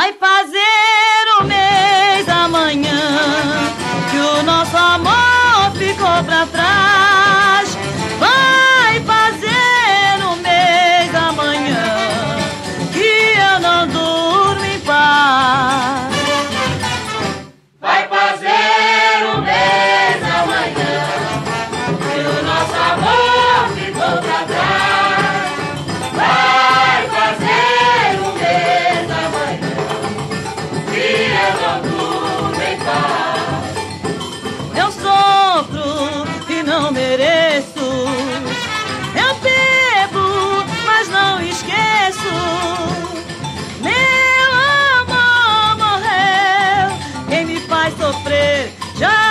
Vai fazer o mês amanhã que o nosso amor ficou pra trás. Just